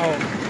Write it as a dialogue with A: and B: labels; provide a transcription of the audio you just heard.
A: home.